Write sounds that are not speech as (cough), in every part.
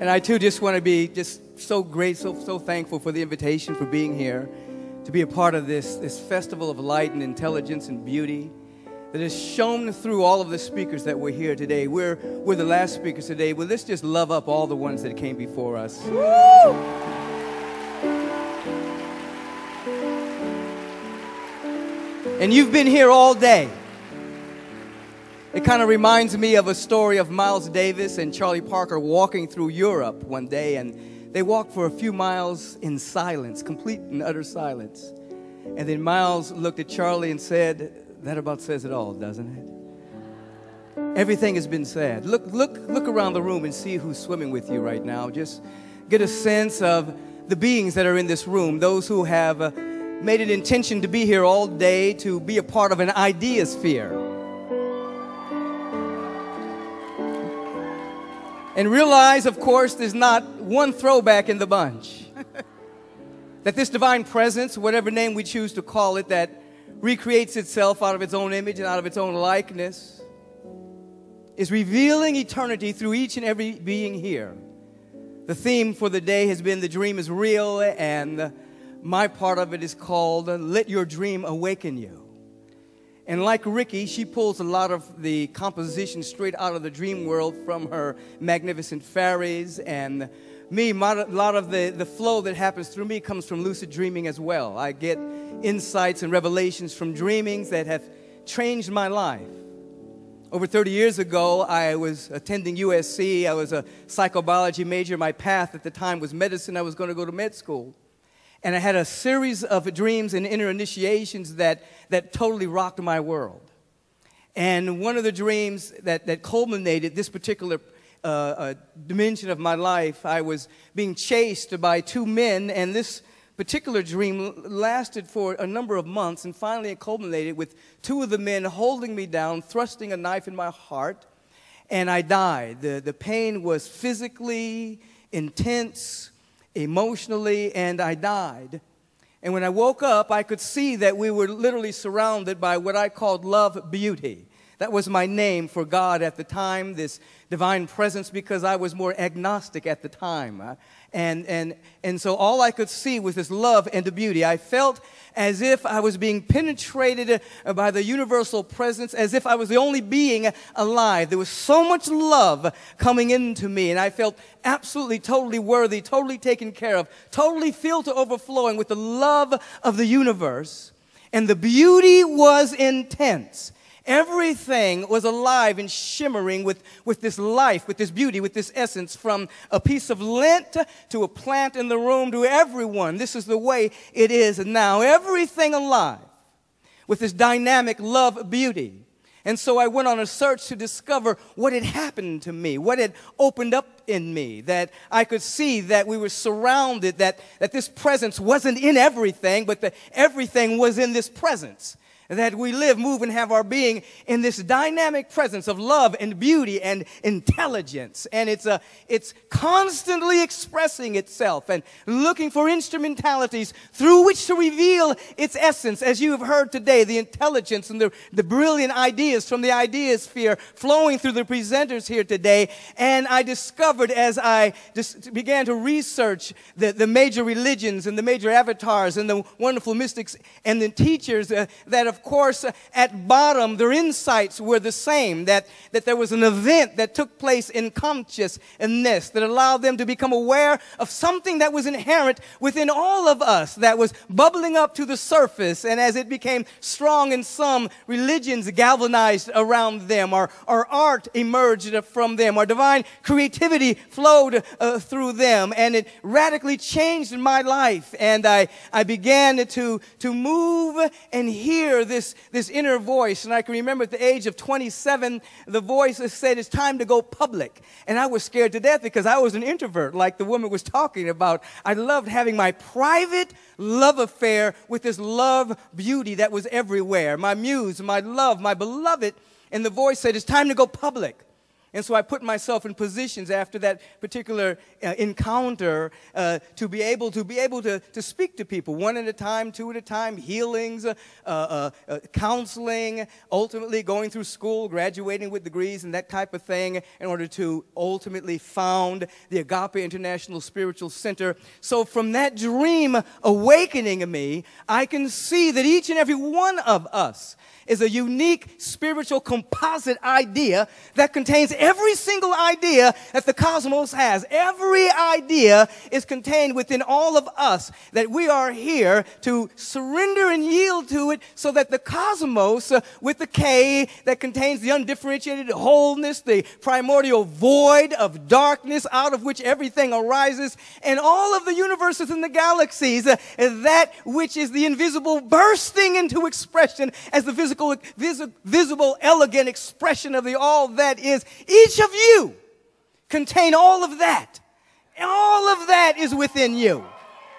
And I too just want to be just so great, so, so thankful for the invitation, for being here, to be a part of this, this festival of light and intelligence and beauty that is shown through all of the speakers that were here today. We're, we're the last speakers today. Well, let's just love up all the ones that came before us. Woo! And you've been here all day. It kind of reminds me of a story of Miles Davis and Charlie Parker walking through Europe one day, and they walked for a few miles in silence, complete and utter silence. And then Miles looked at Charlie and said, That about says it all, doesn't it? Everything has been said. Look, look, look around the room and see who's swimming with you right now. Just get a sense of the beings that are in this room, those who have uh, made an intention to be here all day to be a part of an idea sphere And realize, of course, there's not one throwback in the bunch. (laughs) that this divine presence, whatever name we choose to call it, that recreates itself out of its own image and out of its own likeness, is revealing eternity through each and every being here. The theme for the day has been The Dream is Real, and my part of it is called Let Your Dream Awaken You. And like Rickie, she pulls a lot of the composition straight out of the dream world from her magnificent fairies. And me, a lot of the, the flow that happens through me comes from lucid dreaming as well. I get insights and revelations from dreamings that have changed my life. Over 30 years ago, I was attending USC. I was a psychobiology major. My path at the time was medicine. I was going to go to med school. And I had a series of dreams and inner initiations that, that totally rocked my world. And one of the dreams that, that culminated this particular uh, uh, dimension of my life, I was being chased by two men, and this particular dream lasted for a number of months, and finally it culminated with two of the men holding me down, thrusting a knife in my heart, and I died. The, the pain was physically intense emotionally, and I died. And when I woke up, I could see that we were literally surrounded by what I called love beauty. That was my name for God at the time, this divine presence, because I was more agnostic at the time. Uh, and, and, and so all I could see was this love and the beauty. I felt as if I was being penetrated uh, by the universal presence, as if I was the only being alive. There was so much love coming into me, and I felt absolutely, totally worthy, totally taken care of, totally filled to overflowing with the love of the universe. And the beauty was intense. Everything was alive and shimmering with, with this life, with this beauty, with this essence, from a piece of lint to a plant in the room to everyone. This is the way it is And now. Everything alive with this dynamic love beauty. And so I went on a search to discover what had happened to me, what had opened up in me, that I could see that we were surrounded, that, that this presence wasn't in everything, but that everything was in this presence that we live, move, and have our being in this dynamic presence of love and beauty and intelligence. And it's, a, it's constantly expressing itself and looking for instrumentalities through which to reveal its essence. As you have heard today, the intelligence and the, the brilliant ideas from the idea sphere flowing through the presenters here today. And I discovered as I began to research the, the major religions and the major avatars and the wonderful mystics and the teachers uh, that have of course, at bottom, their insights were the same that, that there was an event that took place in consciousness that allowed them to become aware of something that was inherent within all of us that was bubbling up to the surface. And as it became strong in some, religions galvanized around them, our, our art emerged from them, our divine creativity flowed uh, through them, and it radically changed my life. And I, I began to, to move and hear this, this inner voice. And I can remember at the age of 27, the voice said, It's time to go public. And I was scared to death because I was an introvert, like the woman was talking about. I loved having my private love affair with this love beauty that was everywhere my muse, my love, my beloved. And the voice said, It's time to go public. And so I put myself in positions after that particular uh, encounter uh, to be able to be able to, to speak to people one at a time, two at a time, healings, uh, uh, uh counseling, ultimately going through school, graduating with degrees and that type of thing in order to ultimately found the Agape International Spiritual Center. So from that dream awakening in me, I can see that each and every one of us is a unique spiritual composite idea that contains every single idea that the cosmos has. Every idea is contained within all of us that we are here to surrender and yield to it so that the cosmos uh, with the K that contains the undifferentiated wholeness, the primordial void of darkness out of which everything arises, and all of the universes and the galaxies, uh, that which is the invisible bursting into expression as the physical physical, visible, elegant expression of the all that is. Each of you contain all of that. All of that is within you.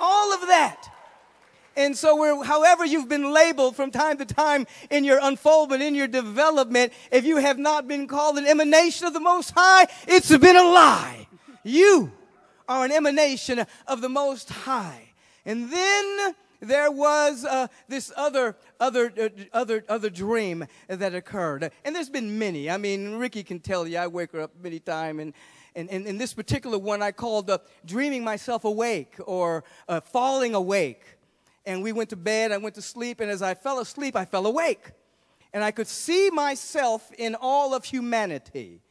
All of that. And so, however you've been labeled from time to time in your unfoldment, in your development, if you have not been called an emanation of the Most High, it's been a lie. You are an emanation of the Most High. And then there was uh, this other other uh, other other dream that occurred. And there's been many. I mean Rickie can tell you i wake her up many times and and, and this particular one i called uh, dreaming myself awake or uh, falling awake. And we went to bed i went to sleep and as i fell asleep i fell awake. And i could see myself in all of humanity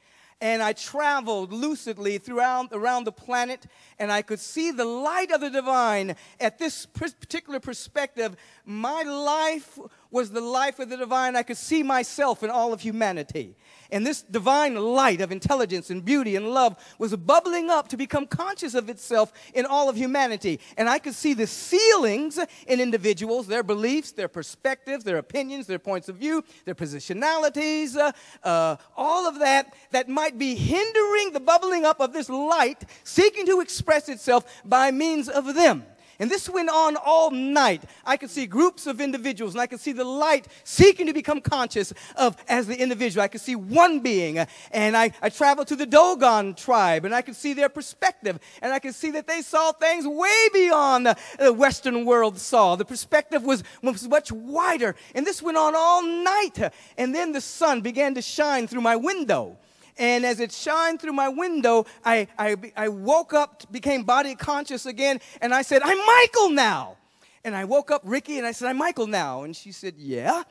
and I traveled lucidly throughout around the planet, and I could see the light of the divine. At this particular perspective, my life was the life of the divine. I could see myself in all of humanity. And this divine light of intelligence and beauty and love was bubbling up to become conscious of itself in all of humanity. And I could see the ceilings in individuals, their beliefs, their perspectives, their opinions, their points of view, their positionalities, uh, uh, all of that that might be hindering the bubbling up of this light seeking to express itself by means of them. And this went on all night. I could see groups of individuals, and I could see the light seeking to become conscious of as the individual. I could see one being, and I, I traveled to the Dogon tribe, and I could see their perspective, and I could see that they saw things way beyond the, the Western world saw. The perspective was, was much wider, and this went on all night. And then the sun began to shine through my window. And as it shined through my window, I, I, I woke up, became body conscious again, and I said, I'm Michael now. And I woke up Rickie and I said, I'm Michael now. And she said, Yeah.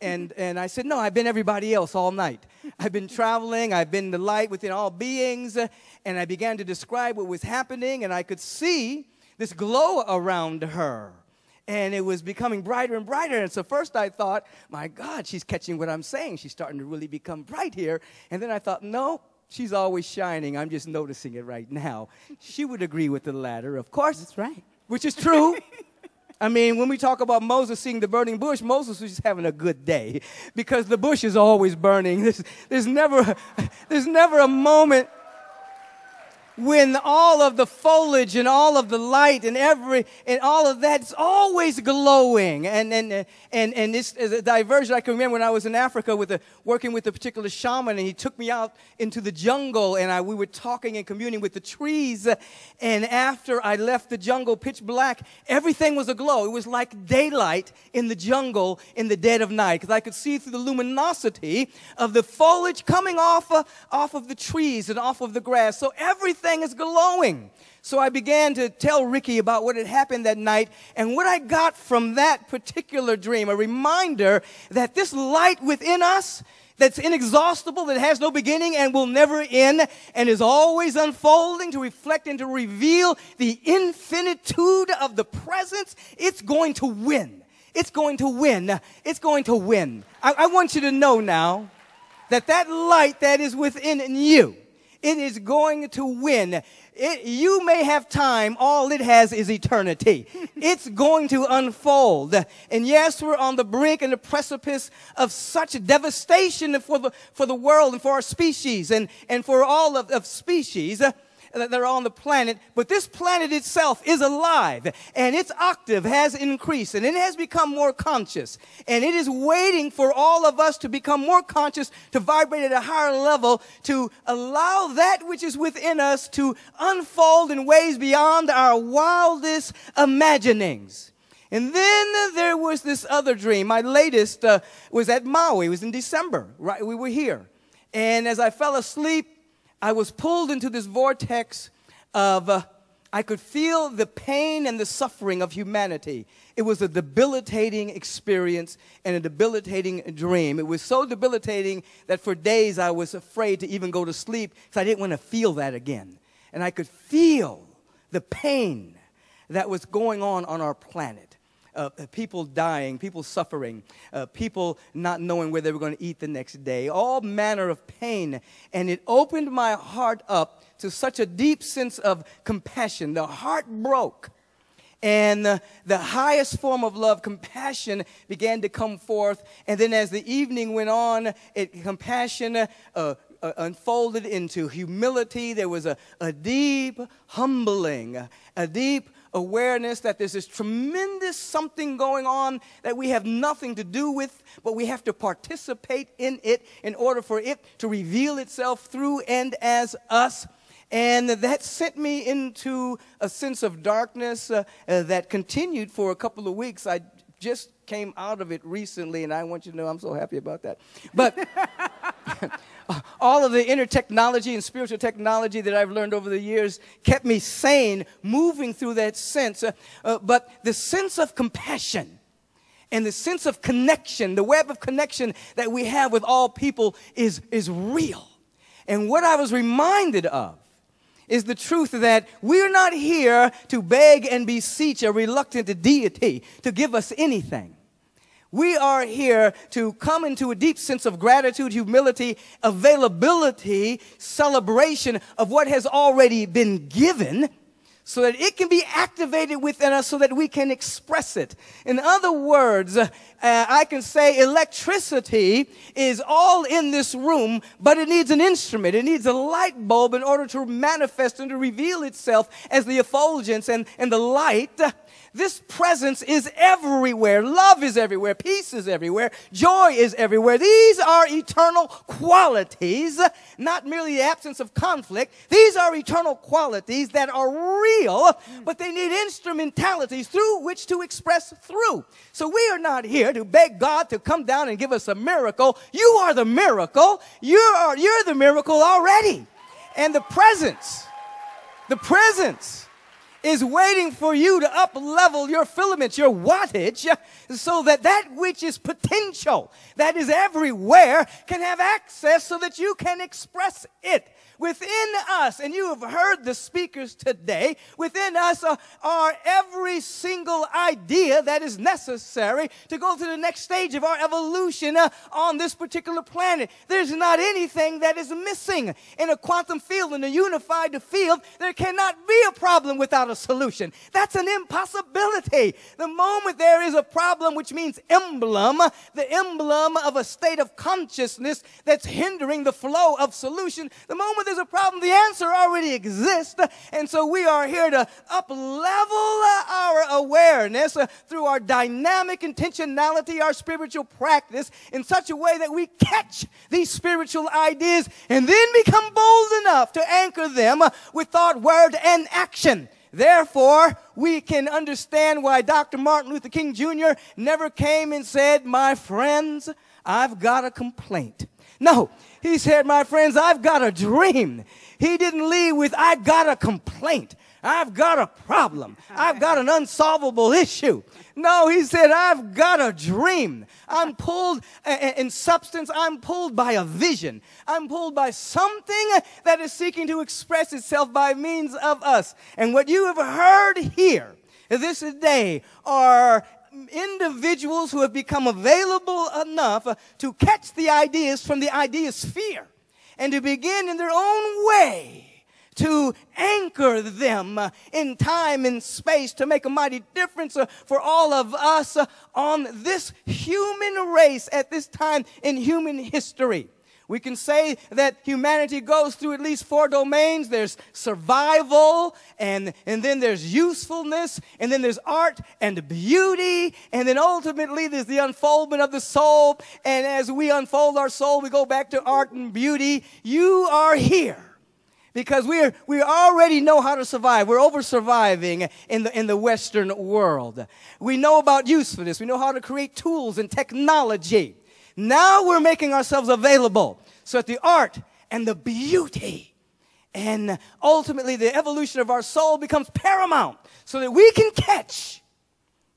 And, (laughs) and I said, No, I've been everybody else all night. I've been traveling, I've been the light within all beings. And I began to describe what was happening, and I could see this glow around her and it was becoming brighter and brighter. And so first I thought, my God, she's catching what I'm saying. She's starting to really become bright here. And then I thought, no, she's always shining. I'm just noticing it right now. She would agree with the latter, of course. That's right. Which is true. I mean, when we talk about Moses seeing the burning bush, Moses was just having a good day because the bush is always burning. There's, there's, never, there's never a moment when all of the foliage and all of the light and every and all of that's always glowing. And and and and this is a diversion I can remember when I was in Africa with a, working with a particular shaman and he took me out into the jungle and I, we were talking and communing with the trees. And after I left the jungle pitch black everything was aglow. It was like daylight in the jungle in the dead of night because I could see through the luminosity of the foliage coming off uh, off of the trees and off of the grass. So everything is glowing. So I began to tell Rickie about what had happened that night and what I got from that particular dream a reminder that this light within us that's inexhaustible, that has no beginning and will never end, and is always unfolding to reflect and to reveal the infinitude of the presence, it's going to win. It's going to win. It's going to win. I, I want you to know now that that light that is within you, it is going to win. It, you may have time, all it has is eternity. (laughs) it's going to unfold. And yes, we're on the brink and the precipice of such devastation for the, for the world and for our species and, and for all of, of species that are on the planet, but this planet itself is alive and its octave has increased and it has become more conscious. And it is waiting for all of us to become more conscious, to vibrate at a higher level, to allow that which is within us to unfold in ways beyond our wildest imaginings. And then there was this other dream. My latest uh, was at Maui. It was in December. Right, we were here. And as I fell asleep, I was pulled into this vortex of, uh, I could feel the pain and the suffering of humanity. It was a debilitating experience and a debilitating dream. It was so debilitating that for days I was afraid to even go to sleep because I didn't want to feel that again. And I could feel the pain that was going on on our planet uh, people dying, people suffering, uh, people not knowing where they were going to eat the next day, all manner of pain. And it opened my heart up to such a deep sense of compassion. The heart broke. And uh, the highest form of love, compassion, began to come forth. And then as the evening went on, it, compassion uh, uh, unfolded into humility. There was a, a deep humbling, a deep awareness that there's this tremendous something going on that we have nothing to do with, but we have to participate in it in order for it to reveal itself through and as us. And that sent me into a sense of darkness uh, uh, that continued for a couple of weeks. I just came out of it recently, and I want you to know I'm so happy about that. But (laughs) all of the inner technology and spiritual technology that I've learned over the years kept me sane, moving through that sense. Uh, uh, but the sense of compassion and the sense of connection, the web of connection that we have with all people is, is real. And what I was reminded of is the truth that we're not here to beg and beseech a reluctant deity to give us anything. We are here to come into a deep sense of gratitude, humility, availability, celebration of what has already been given so that it can be activated within us so that we can express it. In other words, uh, I can say electricity is all in this room, but it needs an instrument. It needs a light bulb in order to manifest and to reveal itself as the effulgence and, and the light this presence is everywhere. Love is everywhere. Peace is everywhere. Joy is everywhere. These are eternal qualities, not merely the absence of conflict. These are eternal qualities that are real, but they need instrumentalities through which to express through. So we are not here to beg God to come down and give us a miracle. You are the miracle. You are, you're the miracle already. And the presence, the presence, is waiting for you to up level your filaments, your wattage, so that that which is potential, that is everywhere, can have access so that you can express it within us, and you have heard the speakers today, within us are, are, every single idea that is necessary to go to the next stage of our evolution uh, on this particular planet. There's not anything that is missing. In a quantum field, in a unified field, there cannot be a problem without a solution. That's an impossibility. The moment there is a problem, which means emblem, the emblem of a state of consciousness that's hindering the flow of solution, the moment there's a problem, the answer already exists. And so we are here to up level our awareness uh, through our dynamic intentionality, our spiritual practice in such a way that we catch these spiritual ideas and then become bold enough to anchor them uh, with thought, word, and action. Therefore, we can understand why Dr. Martin Luther King Jr. never came and said, My friends, I've got a complaint. No, he said, My friends, I've got a dream. He didn't leave with, "I've got a complaint. I've got a problem. I've got an unsolvable issue. No, he said, I've got a dream. I'm pulled in substance, I'm pulled by a vision. I'm pulled by something that is seeking to express itself by means of us. And what you have heard here this day are individuals who have become available enough to catch the ideas from the idea sphere and to begin in their own way to anchor them in time and space to make a mighty difference for all of us on this human race at this time in human history. We can say that humanity goes through at least four domains. There's survival, and, and then there's usefulness, and then there's art and beauty, and then ultimately there's the unfoldment of the soul. And as we unfold our soul, we go back to art and beauty. You are here because we're, we already know how to survive. We're over surviving in the, in the Western world. We know about usefulness. We know how to create tools and technology. Now we're making ourselves available so that the art and the beauty and ultimately the evolution of our soul becomes paramount so that we can catch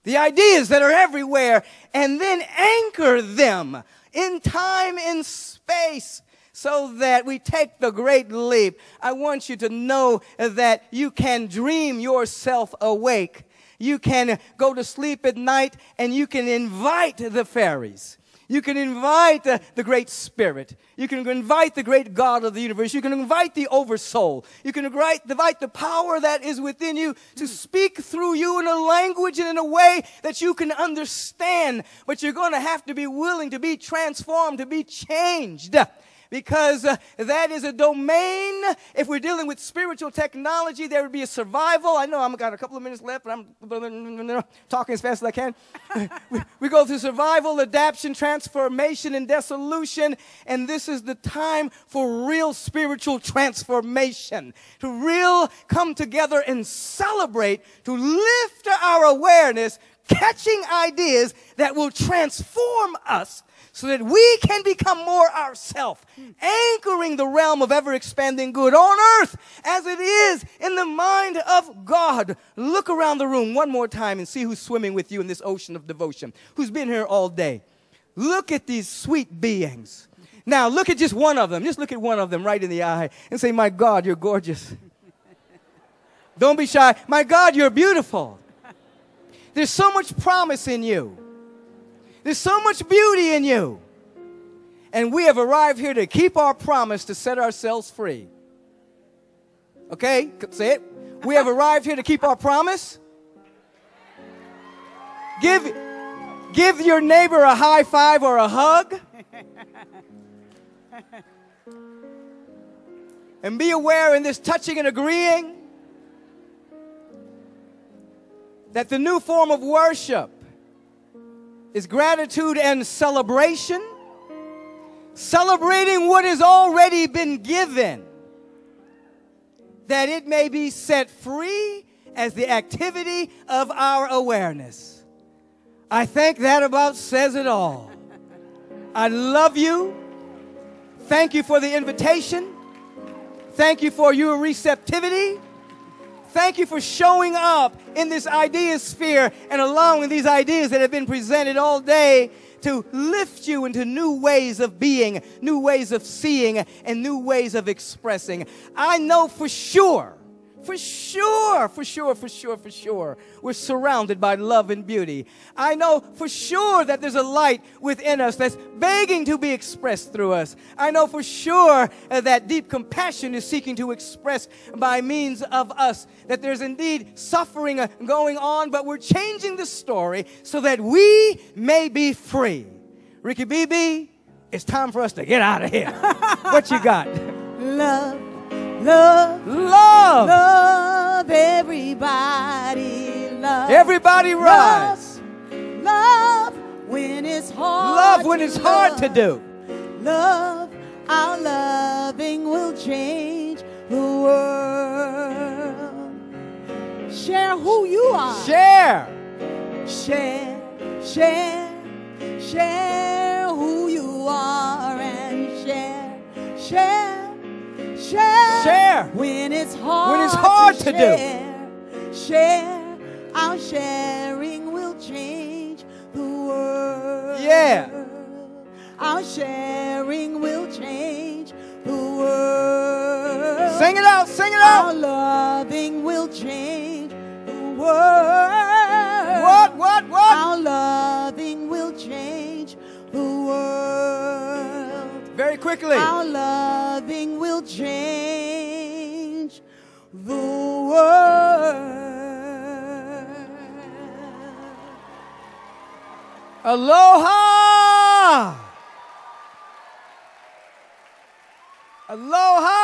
the ideas that are everywhere and then anchor them in time, in space, so that we take the great leap. I want you to know that you can dream yourself awake. You can go to sleep at night and you can invite the fairies. You can invite the, the, great spirit. You can invite the great God of the universe. You can invite the oversoul. You can invite, invite the power that is within you to speak through you in a language and in a way that you can understand. But you're going to have to be willing to be transformed, to be changed because uh, that is a domain. If we're dealing with spiritual technology, there would be a survival. I know I've got a couple of minutes left, but I'm talking as fast as I can. (laughs) we, we go through survival, adaptation, transformation, and dissolution. And this is the time for real spiritual transformation, to real come together and celebrate, to lift our awareness, catching ideas that will transform us so that we can become more ourselves, anchoring the realm of ever expanding good on earth as it is in the mind of God. Look around the room one more time and see who's swimming with you in this ocean of devotion, who's been here all day. Look at these sweet beings. Now, look at just one of them. Just look at one of them right in the eye and say, My God, you're gorgeous. (laughs) Don't be shy. My God, you're beautiful. There's so much promise in you. There's so much beauty in you. And we have arrived here to keep our promise to set ourselves free. Okay? Say it. We have arrived here to keep our promise. Give, give your neighbor a high five or a hug. And be aware in this touching and agreeing that the new form of worship is gratitude and celebration. Celebrating what has already been given, that it may be set free as the activity of our awareness. I think that about says it all. I love you. Thank you for the invitation. Thank you for your receptivity. Thank you for showing up in this idea sphere and allowing these ideas that have been presented all day to lift you into new ways of being, new ways of seeing, and new ways of expressing. I know for sure for sure, for sure, for sure, for sure, we're surrounded by love and beauty. I know for sure that there's a light within us that's begging to be expressed through us. I know for sure that deep compassion is seeking to express by means of us. That there's indeed suffering uh, going on, but we're changing the story so that we may be free. Rickie BB, it's time for us to get out of here. (laughs) what you got? Love Love, love, love everybody. Love, everybody rise. Love, love when it's hard. Love when it's hard to do. Love, our loving will change the world. Share who you are. Share. Share, share, share share, when it's hard, when it's hard to, to share. do. Share, our sharing will change the world. Yeah. Our sharing will change the world. Sing it out, sing it out. Our loving will change the world. What, what, what? Our loving will change the world. Very quickly. Our loving will change world. Aloha! Aloha!